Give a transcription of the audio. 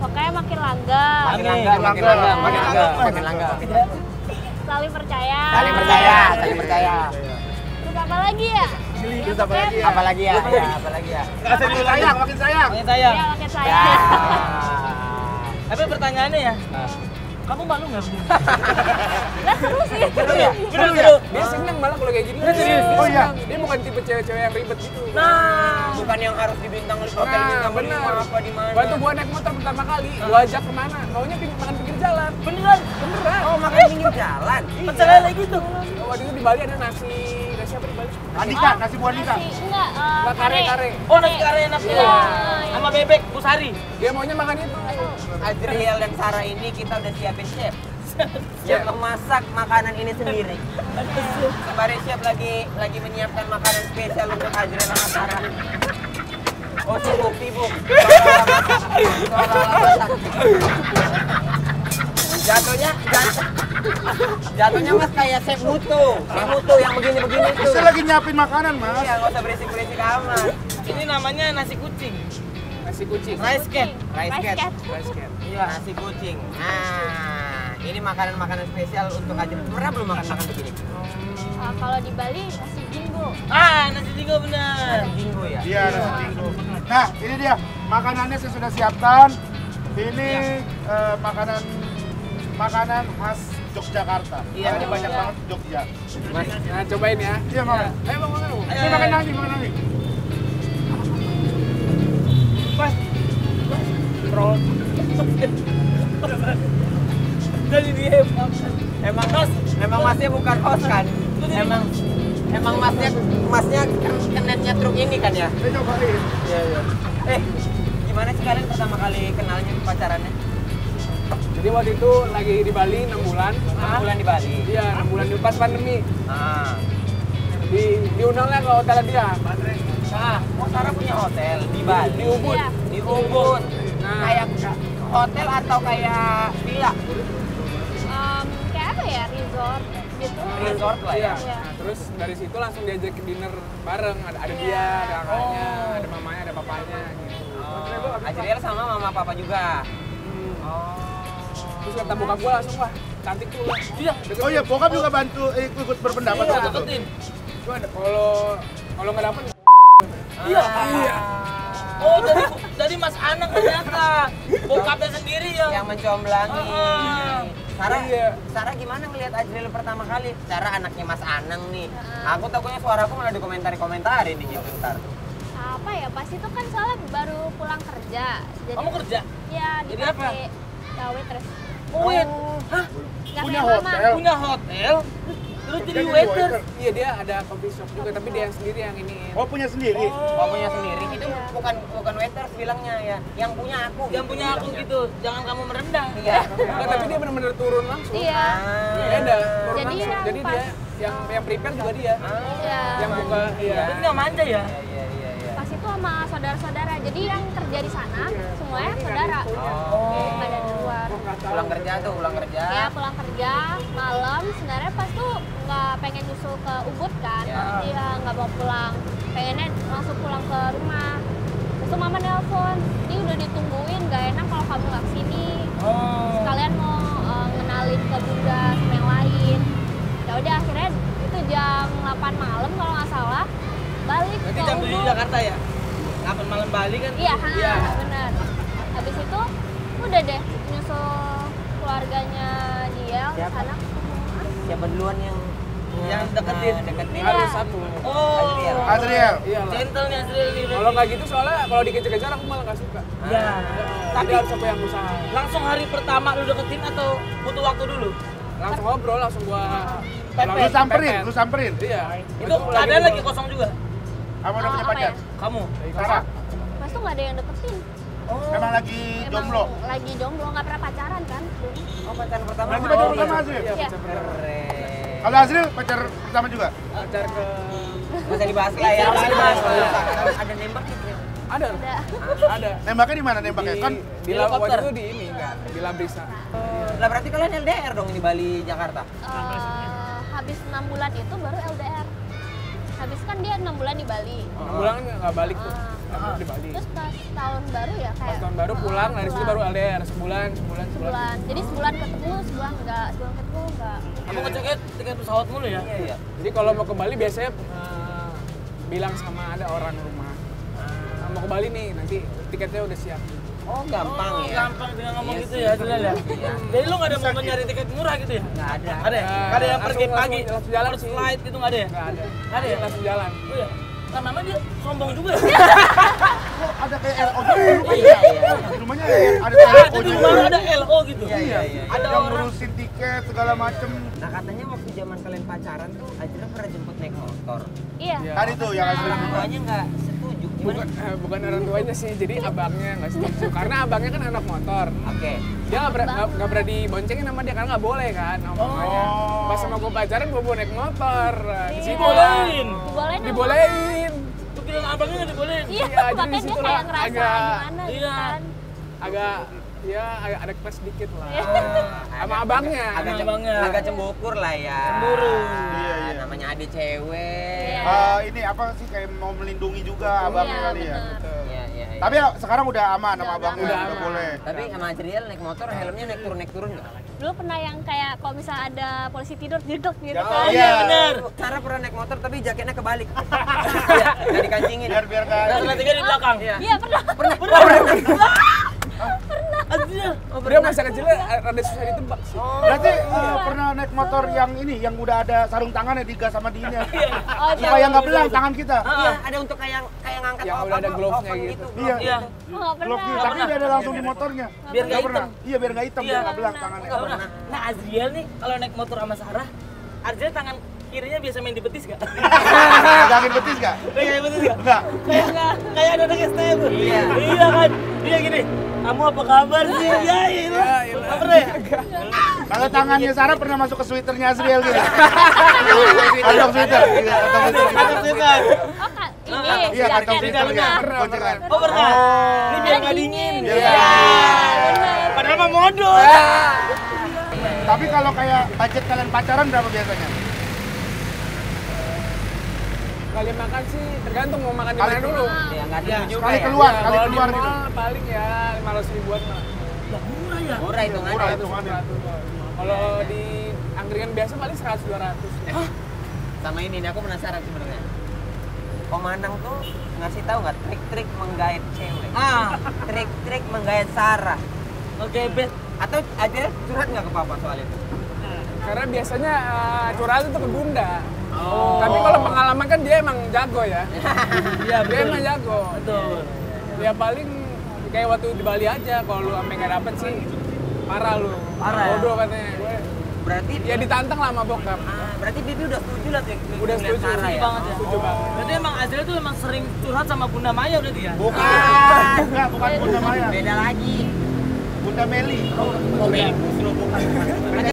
Pokoknya makin langgah, Makin langgar, makin Langgar. langgar, makin Makin langgar, langgar. makin langgar. saling percaya. Saling percaya, saling percaya. Terus apa lagi ya? Terus apa lagi ya? Apalagi ya? Ya, apalagi ya? Makin sayang, makin sayang. Makin sayang. Ya, makin Ya. sayang. Tapi pertanyaannya ya, kamu malu nggak begini? Lah seru sih. Seru ya? Seru. Dia seneng malah kalau kayak gini. Dia serius? Oh, iya? Dia bukan tipe cewek-cewek yang ribet gitu. Nah, Bukan yang harus di bintang di hotel Nah, bintang benar. apa di mana? Waktu gua naik motor pertama kali, gua ajak ke mana? Maunya ping- makan pinggir jalan. beneran. Beneran. Oh, makan pinggir jalan. Pecel lele gitu. Waktu itu di Bali ada nasi, nasi apa di Bali? Andika, nasi buah Andika. Nasi, enggak, eh, kare kare. Oh nasi kare enak Iya. ya. Sama bebek, busari. Dia maunya makan itu. Adriel dan Sarah ini kita udah siapin chef yang memasak makanan ini sendiri. Kemarin chef lagi lagi menyiapkan makanan spesial untuk Adriel sama Sarah. Oh sibuk sibuk. Masak. Masak. Jatuhnya jat- jatuhnya mas kayak chef mutu, chef mutu yang begini-begini tuh. Saya lagi nyiapin makanan, Mas. Iya, nggak usah berisik-berisik amat. Ini namanya nasi kucing. Nasi kucing. Rice cat. Rice cat. Rice cat. Iya, nasi kucing. Nah, ini makanan-makanan spesial untuk Adriel. Pernah belum makan makan begini? Eh, kalau di Bali nasi jinggo. Ah, nasi jinggo bener. Nasi jinggo ya. Iya, nasi jinggo. Nah, ini dia. Makanannya saya sudah siapkan. Ini eh, makanan makanan khas Yogyakarta. Iya. Makanya banyak banget Jogja. Mas, nah cobain ya. Iya, Mas. Ayo bang, makan bang. Ini makan nasi, makan nasi. Pas. Roll. Dari dia Emang mas, emang masnya bukan host kan? Emang emang masnya masnya ken- kenetnya truk ini kan ya? Iya iya. Eh, gimana sih kalian pertama kali kenalnya pacarannya? Jadi waktu itu lagi di Bali 6 bulan. Enam bulan di Bali. Iya, 6 bulan di pas pandemi. Ah. Di diundangnya ke hotel dia. Nah, oh Sarah punya hotel di Bali. Di Ubud. Iya. Di Ubud. Nah. Kayak hotel atau kayak villa? Em, kayak apa ya? Resort gitu. Resort lah ya. Iya. Nah, terus dari situ langsung diajak ke dinner bareng. Ada, ada dia, Iya. ada kakaknya, Oh. ada mamanya, ada papanya gitu. Oh, Adriel sama mama papa juga. Hmm. Oh. Terus kata bokap gua langsung wah cantik tuh lah. Iya. Oh iya, bokap juga bantu eh, ikut berpendapat Iya, waktu itu. Cuma ada- kalau kalau nggak dapet Iya. Iya. Oh, jadi jadi Mas Anang ternyata bokapnya sendiri yang Yang mencomblangi. Ah. Sarah, Iya. Sarah gimana ngelihat Adriel pertama kali? Sarah anaknya Mas Anang nih. Aku takutnya suaraku malah dikomentari-komentarin di gitu ntar. Apa ya? Pas itu kan soalnya baru pulang kerja. Jadi kamu kerja. ya di Jadi apa? kafe. Ya, waitress. Oh, wait. Hah? Punya hotel. Punya hotel? Terus jadi waiter? Iya dia ada coffee shop juga, tapi dia yang sendiri yang ini. Oh, punya sendiri. Oh punya sendiri itu Iya. bukan bukan waiter bilangnya ya, yang punya aku. Yang punya aku gitu, jangan kamu merendah. Iya. Enggak, tapi dia benar-benar turun langsung. Iya. Beda, turun Jadi langsung. yang Jadi pas- dia yang yang prepare juga dia. Iya. Yang buka iya. Tapi nggak manja ya? Iya iya iya. Pas itu sama saudara-saudara. Jadi yang kerja di sana semuanya saudara. Oh. Nggak ada di luar. Pulang kerja tuh, pulang kerja. Ya pulang kerja malam sebenarnya pas tuh nggak pengen nyusul ke Ubud kan. Ya. Iya nggak mau pulang. Pengennya langsung pulang ke rumah. Terus mama nelpon, ini udah ditungguin gak enak kalau kamu nggak ke sini. Oh. Sekalian mau eh, ngenalin ke bunda sama yang lain. Ya udah akhirnya itu jam 8 malam kalau nggak salah balik Nanti ke jam 7 di Ubud. Jakarta ya? Kapan malam Bali kan? Iya, Iya. benar. Habis itu udah deh nyusul keluarganya ke Siapa? duluan yang Yang deketin? Nah, deketin. Iya. Harus satu. Oh. Adriel. Adriel. Iya. Gentle nih Azriel nih. Kalau nggak gitu soalnya kalau dikejar-kejar aku malah nggak suka. Ya. Tapi harus aku yang usaha. langsung hari pertama lu deketin atau butuh waktu dulu? Langsung ngobrol, langsung gua. Lu samperin, lu samperin. Iya. Itu keadaan lagi kosong juga? Apa udah punya apa pacar? ya? Kamu? Sarah, Mas tuh nggak ada yang deketin. Memang lagi Emang jomblo. lagi jomblo, nggak pernah pacaran kan? Oh pacaran pertama. Berarti sama pacar Adriel. pertama Azril? Iya, pacar pertama. Keren. Kalau Azril pacar pertama juga? Pacar ke usah dibahas lah ya. Usah dibahas. Ada nembak gitu ya? ada. Ada. Ada. Nembaknya di mana nembaknya? Di, Kan di waktu helikopter. itu di ini kan, di Labrisa. Lah berarti kalian LDR dong di Bali Jakarta. Eh, habis enam bulan itu baru LDR. Habis kan dia enam bulan di Bali. Enam bulan kan nggak balik tuh. Di Bali. Terus pas tahun baru ya kayak Pas tahun baru pulang, dari situ baru LDR sebulan, sebulan, sebulan. sebulan. Jadi sebulan ketemu, sebulan enggak, sebulan ketemu enggak. Kamu ngecek tiket pesawat mulu ya? Iya, iya. Jadi kalau mau ke Bali biasanya eh, bilang sama ada orang rumah. "Ah, mau ke Bali nih, nanti tiketnya udah siap. Oh, gampang oh, ya. Gampang dengan ngomong Iya gitu ya, Jalal ya. Iya. Jadi lu nggak ada mau nyari tiket murah gitu ya? Nggak ada. Ada ya? Nggak ada yang langsung- pergi pagi, langsung- langsung jalan first flight gitu nggak ada ya? Nggak ada. Ada ya? Langsung jalan. Oh ya? Kan namanya dia sombong juga ya? Kok ada kayak LO gitu di rumahnya? Iya, iya. Di rumahnya ada Ada LO di nya. rumah ada LO gitu. Iya, iya, iya. Ada Yang ngurusin tiket segala macem. Nah, katanya waktu zaman kalian pacaran tuh Ajra pernah jemput naik motor. Iya. Iya. Tadi tuh yang hasil Orang tuanya nggak setuju. Gimana? Bukan, eh, bukan orang tuanya sih, jadi abangnya nggak setuju. Karena abangnya kan anak motor. Oke. Dia nggak ber- berani boncengin sama dia karena nggak boleh kan sama mamanya. Oh. Pas sama gue pacaran, gue bawa naik motor. Nah, Di Iya. situ Dibolehin. Dibolehin. Dibolehin. Tuh bilang abangnya nggak dibolehin. Iya, Iya, jadi dia kayak ngerasa agak- gimana gitu Iya. kan. Agak ya agak ada kelas sedikit lah. Iya. sama abangnya. Agak, cem- Abangnya. agak cembukur lah ya. Cemburu. Iya, iya. Namanya adik cewek. Iya. Eh, ini apa sih kayak mau melindungi juga abangnya Iya, kali ya. benar. Iya, iya, iya. Tapi ya, sekarang udah aman sama abangnya, udah udah boleh. Tapi sama Ajriel naik motor helmnya naik turun naik turun nggak? Dulu pernah yang kayak kalau misalnya ada polisi tidur jedok gitu Ya, kan. iya. Benar. Sarah pernah naik motor tapi jaketnya kebalik. Iya, nggak dikancingin. Biar biar Nah, setelah tiga di belakang. Iya. Iya, pernah. Pernah. Oh, pernah. Anjir. Oh, Dia pernah. masa kecilnya rada susah ditebak sih. Berarti eh, pernah naik motor yang ini yang udah ada sarung tangannya digas sama dinya. Oh, iya. Supaya nggak belang tangan kita. Iya, ada untuk kayak kayak ngangkat Yang apa, udah ada glove-nya oven gitu. Iya. Iya. Oh. Glove gitu. Tapi udah ada langsung di motornya. Biar nggak hitam. Iya, biar nggak hitam, Iya. biar nggak belang tangannya. Nah, Azriel nih kalau naik motor sama Sarah, Azriel tangan kirinya biasa main di betis gak? Pegangin betis nggak? Kayak betis gak? Enggak. Kayak kayak ada anak STM. Iya. Iya kan? Iya gini. Kamu apa kabar sih? Ya, iya. Nggak pernah ya? Kalau tangannya Sarah pernah masuk ke sweaternya Azriel gitu. Kantong sweater. Iya, kantong sweater. Kantong sweater. Oh, ini Iya, kantong sweaternya. Pernah, Goncengan. Oh pernah? Oh. Ini biar nggak dingin. Iya. Padahal mah modus. Tapi kalau kayak budget kalian pacaran berapa biasanya? Kali makan sih tergantung mau makan di mana dulu. Ya nggak Iya, ada juga sekali ya. keluar. Ya, kali kalau di keluar mall gitu. paling ya 500 ribuan lah. Lah murah ya? Murah hitungannya. Murah hitungannya. Kalau di angkringan biasa paling 100 200. Sama ini nih aku penasaran sebenarnya. Komanang tuh ngasih tahu nggak trik-trik menggait cewek? Ah, Trik-trik menggait Sarah. oke bet. Atau aja curhat nggak ke papa soal itu? Karena biasanya uh, curhat itu ke bunda. Oh. Tapi kalau pengalaman kan dia emang jago ya. Iya Dia betul. emang jago. Betul. Ya paling kayak waktu di Bali aja kalau lu sampai nggak dapet sih parah lu. Parah ya? Bodoh katanya. Gue Berarti ya ditantang lah sama bokap. Ah, berarti dia tuh udah setuju lah tuh Udah setuju, Sarah Setuju ya. banget ya. Setuju banget. Berarti emang Azriel tuh emang sering curhat sama Bunda Maya udah dia. Bukan. Enggak, bukan Bunda Maya. Beda lagi. Bunda Meli. Oh, Meli.